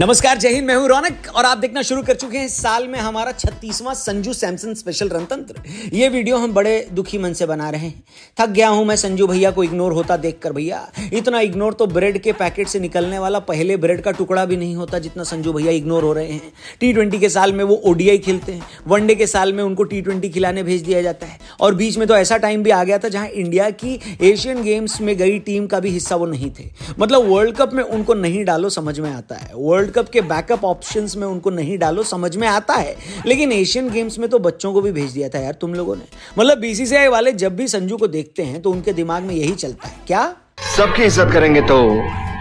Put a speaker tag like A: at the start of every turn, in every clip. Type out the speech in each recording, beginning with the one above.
A: नमस्कार, जय हिंद, मैं हूँ रौनक और आप देखना शुरू कर चुके हैं साल में हमारा छत्तीसवां संजू सैमसन स्पेशल रणतंत्र। ये वीडियो हम बड़े दुखी मन से बना रहे हैं। थक गया हूँ मैं संजू भैया को इग्नोर होता देखकर भैया। इतना इग्नोर तो ब्रेड के पैकेट से निकलने वाला पहले ब्रेड का टुकड़ा भी नहीं होता जितना संजू भैया इग्नोर हो रहे हैं। टी के साल में वो ओडीआई खेलते हैं। वनडे के साल में उनको टी खिलाने भेज दिया जाता है। और बीच में तो ऐसा टाइम भी आ गया था जहाँ इंडिया की एशियन गेम्स में गई टीम का भी हिस्सा वो नहीं थे। मतलब वर्ल्ड कप में उनको नहीं डालो, समझ में आता है। वर्ल्ड वर्ल्ड कप के बैकअप ऑप्शन में उनको नहीं डालो, समझ में आता है। लेकिन एशियन गेम्स में तो बच्चों को भी भेज दिया था यार तुम लोगों ने। मतलब बीसीसीआई वाले जब भी संजू को देखते हैं तो उनके दिमाग में यही चलता है। क्या?
B: सबकी इज़्ज़त करेंगे तो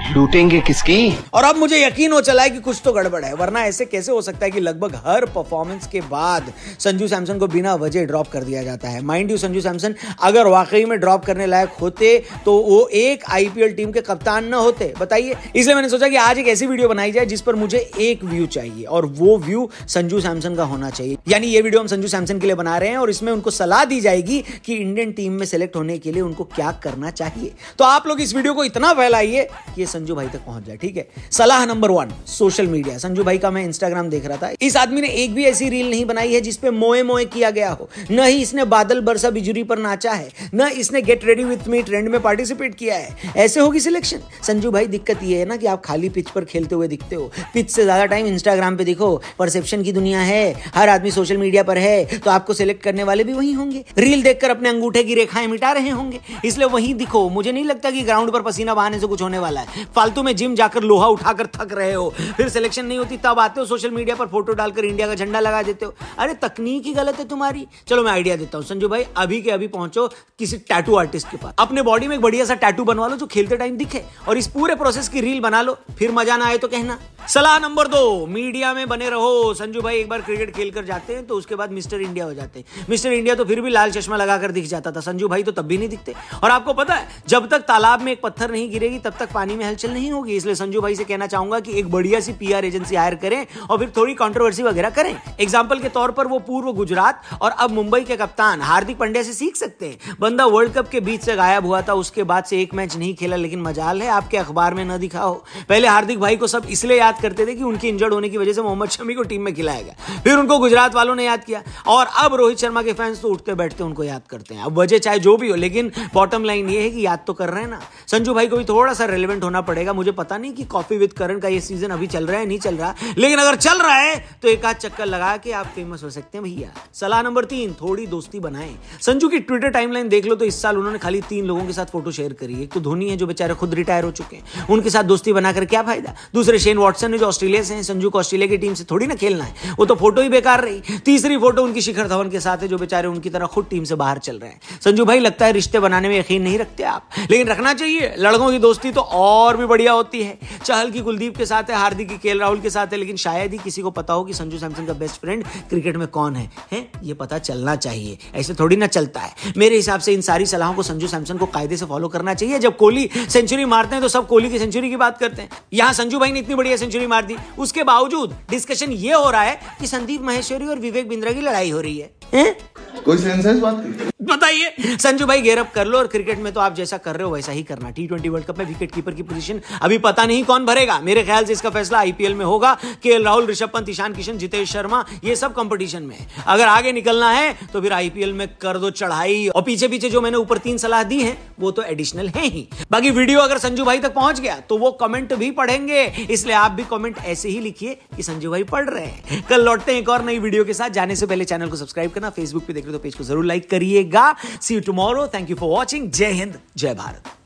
B: लूटेंगे किसकी?
A: और अब मुझे यकीन हो चला है कि कुछ तो गड़बड़ है, वरना ऐसे कैसे हो सकता है कि लगभग हर परफॉर्मेंस के बाद संजू सैमसन को बिना वजह ड्रॉप कर दिया जाता है? माइंड यू संजू सैमसन, अगर वाकई में ड्रॉप करने लायक होते तो वो एक आईपीएल टीम के कप्तान न होते। बताइए। इसलिए मैंने सोचा कि आज एक ऐसी वीडियो बनाई जाए जिस पर मुझे एक व्यू चाहिए, और वो व्यू संजू सैमसन का होना चाहिए। यानी ये वीडियो हम संजू सैमसन के लिए बना रहे हैं, और इसमें उनको सलाह दी जाएगी कि इंडियन टीम में सेलेक्ट होने के लिए उनको क्या करना चाहिए। तो आप लोग इस वीडियो को इतना फैलाइए कि संजू भाई तक पहुँच जाए, ठीक है? सलाह number one social media Sanju भाई का मैं इंस्टाग्राम देख रहा था। इस आदमी ने एक भी ऐसी रील नहीं बनाई है जिसपे मोए मोए किया गया हो। न ही इसने बादल बरसा बिजुरी पर नाचा है, न इसने get ready with me trend में पार्टिसिपेट किया है। ऐसे होगी सिलेक्शन संजू भाई, दिक्कत ये है ना कि आप खाली पिच पर खेलते हुए दिखते हो। पिच से ज़्यादा टाइम इंस्टाग्राम पे दिखो। परसेप्शन की दुनिया है, हर आदमी सोशल मीडिया पर है तो आपको सिलेक्ट करने वाले भी वही होंगे। रील देखकर अपने अंगूठे की रेखाएँ मिटा रहे होंगे। इसलिए वही दिखो। मुझे नहीं लगता कि ग्राउंड पर पसीना बहाने से कुछ होने वाला है। फालतू में जिम जाकर लोहा उठाकर थक रहे हो। फिर सिलेक्शन नहीं होती, तब आते हो सोशल मीडिया पर फ़ोटो डालकर इंडिया का झंडा लगा देते हो। अरे, तकनीक ही गलत है तुम्हारी। चलो, मैं आइडिया देता हूँ। संजू भाई, अभी के अभी पहुंचो किसी टैटू आर्टिस्ट के पास। अपने बॉडी में एक बढ़िया सा टैटू बनवा लो जो खेलते टाइम दिखे और इस पूरे प्रोसेस की रील बना लो। फिर मज़ा ना आए तो कहना। सलाह नंबर दो, मीडिया में बने रहो। संजू भाई एक बार क्रिकेट खेलकर जाते हैं तो उसके बाद मिस्टर इंडिया हो जाते हैं। मिस्टर इंडिया तो फिर भी लाल चश्मा लगाकर दिख जाता था। संजू भाई तो तब भी नहीं दिखते। और आपको पता है, जब तक तालाब में एक पत्थर नहीं गिरेगी, तब तक पानी में हलचल नहीं होगी। इसलिए संजू भाई से कहना चाहूँगा कि एक बढ़िया सी पीआर एजेंसी हायर करें और फिर थोड़ी कॉन्ट्रोवर्सी वगैरह करें। एग्ज़ाम्पल के तौर पर वो पूर्व गुजरात और अब मुंबई के कप्तान हार्दिक पांड्या से सीख सकते हैं। बंदा वर्ल्ड कप के बीच से गायब हुआ था, उसके बाद से एक मैच नहीं खेला, लेकिन मजाल है। आपके अखबार में न दिखा हो पहले हार्दिक भाई को सब इसलिए याद करते थे कि उनकी इंजर्ड होने की वजह से मोहम्मद शमी को टीम में खिलाया गया। फिर उनको गुजरात वालों ने याद किया। और अब रोहित शर्मा के फैंस तो उठते बैठते उनको याद करते हैं। अब वजह चाहे जो भी हो, लेकिन बॉटम लाइन ये है कि याद तो कर रहे हैं ना। संजू भाई को भी थोड़ा सा रेलिवेंट होना पड़ेगा। मुझे पता नहीं कि कॉफ़ी विद करण का ये सीज़न अभी चल रहा है, नहीं चल रहा। लेकिन अगर चल रहा है तो एक आध चक्कर लगा के आप फ़ेमस हो सकते हैं भैया। सलाह नंबर तीन, थोड़ी दोस्ती बनाएँ। संजू की ट्विटर टाइमलाइन देख लो तो इस साल उन्होंने खाली तीन लोगों के साथ फ़ोटो शेयर करी एक तो धोनी है, जो बेचारे खुद रिटायर हो चुके हैं। उनके साथ दोस्ती बनाकर क्या फ़ायदा? दूसरे शेन वॉटसन ने जो ऑस्ट्रेलिया से हैं, संजू को ऑस्ट्रेलिया की टीम से थोड़ी ना खेलना है। वो तो फ़ोटो ही बेकार रही। तीसरी फ़ोटो उनकी शिखर धवन के साथ है, जो बेचारे उनकी तरह खुद टीम से बाहर चल रहे हैं। संजू भाई, लगता है रिश्ते बनाने में यकीन नहीं रखते आप। लेकिन रखना चाहिए, लड़कों की दोस्ती तो और भी बढ़िया होती है। चहल की कुलदीप के साथ है, हार्दिक की के राहुल के साथ है, लेकिन शायद ही किसी को पता हो कि संजू सैमसन का बेस्ट फ्रेंड क्रिकेट में कौन है। है? ये पता चलना चाहिए। ऐसे थोड़ी ना चलता है। मेरे हिसाब से इन सारी सलाहों को संजू सैमसन को कायदे से फॉलो करना चाहिए। जब कोहली सेंचुरी मारते हैं तो सब कोहली की सेंचुरी की बात करते हैं। यहाँ संजू भाई ने इतनी बढ़िया सेंचुरी मार दी। उसके बावजूद डिस्कशन ये हो रहा है कि संदीप महेश्वरी और विवेक बिंद्रा की लड़ाई हो रही है, है?
B: कोई सेंस है इस बात की?
A: बताइए। संजू भाई गेरअप कर लो और क्रिकेट में तो आप जैसा कर रहे हो वैसा ही करना। टी ट्वेंटी वर्ल्ड कप में विकेट कीपर की पोजीशन अभी पता नहीं कौन भरेगा। मेरे ख्याल से इसका फैसला आईपीएल में होगा। के राहुल ऋषभ पंत ईशान किशन जितेश शर्मा ये सब कंपटीशन में अगर आगे निकलना है तो फिर आईपीएल में कर दो चढ़ाई। और पीछे पीछे जो मैंने ऊपर तीन सलाह दी है वो तो एडिशनल है ही। बाकी वीडियो अगर संजू भाई तक पहुँच गया तो वो कमेंट भी पढ़ेंगे। इसलिए आप भी कमेंट ऐसे ही लिखिए कि संजू भाई पढ़ रहे हैं। कल लौटते हैं एक और नई वीडियो के साथ। जाने से पहले चैनल को सब्सक्राइब करना। फेसबुक पे देख रहे हो तो पेज को ज़रूर लाइक करिएगा। See you tomorrow thank you for watching जय हिंद। जय भारत।